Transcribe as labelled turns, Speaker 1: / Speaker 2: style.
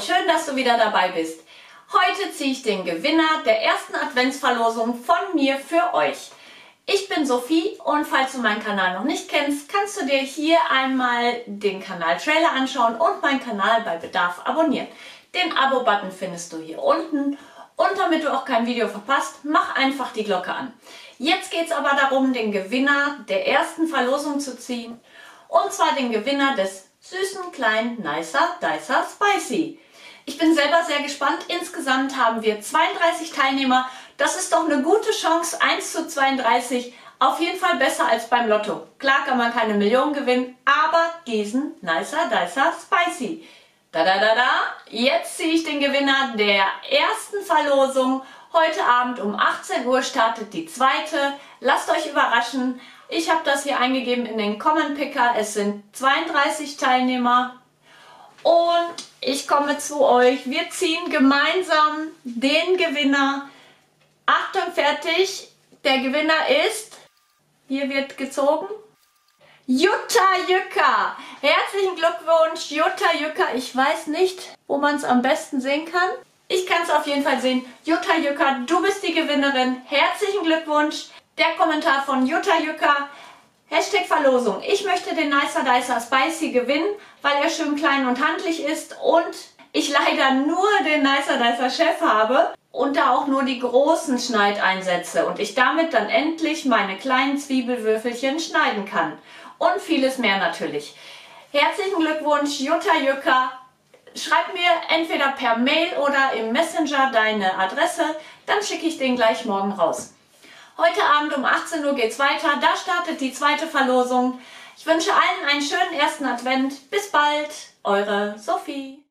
Speaker 1: schön, dass du wieder dabei bist. Heute ziehe ich den Gewinner der ersten Adventsverlosung von mir für euch. Ich bin Sophie und falls du meinen Kanal noch nicht kennst, kannst du dir hier einmal den Kanal-Trailer anschauen und meinen Kanal bei Bedarf abonnieren. Den Abo-Button findest du hier unten und damit du auch kein Video verpasst, mach einfach die Glocke an. Jetzt geht es aber darum, den Gewinner der ersten Verlosung zu ziehen und zwar den Gewinner des süßen kleinen Nicer Dicer Spicy. Ich bin selber sehr gespannt. Insgesamt haben wir 32 Teilnehmer. Das ist doch eine gute Chance, 1 zu 32. Auf jeden Fall besser als beim Lotto. Klar kann man keine Million gewinnen, aber diesen Nicer Dicer Spicy. Da da da da, jetzt ziehe ich den Gewinner der ersten Verlosung. Heute Abend um 18 Uhr startet die zweite. Lasst euch überraschen. Ich habe das hier eingegeben in den Comment Picker. Es sind 32 Teilnehmer. Und ich komme zu euch. Wir ziehen gemeinsam den Gewinner. Achtung, fertig. Der Gewinner ist, hier wird gezogen, Jutta Jücker. Herzlichen Glückwunsch, Jutta Jücker. Ich weiß nicht, wo man es am besten sehen kann. Ich kann es auf jeden Fall sehen. Jutta Jücker, du bist die Gewinnerin. Herzlichen Glückwunsch der Kommentar von Jutta Jücker. Hashtag Verlosung. Ich möchte den Nicer Dicer Spicy gewinnen, weil er schön klein und handlich ist und ich leider nur den Nicer Dicer Chef habe und da auch nur die großen Schneideinsätze und ich damit dann endlich meine kleinen Zwiebelwürfelchen schneiden kann. Und vieles mehr natürlich. Herzlichen Glückwunsch, Jutta Jücker. Schreib mir entweder per Mail oder im Messenger deine Adresse, dann schicke ich den gleich morgen raus. Heute Abend um 18 Uhr geht's weiter. Da startet die zweite Verlosung. Ich wünsche allen einen schönen ersten Advent. Bis bald, eure Sophie.